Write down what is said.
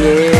Yeah.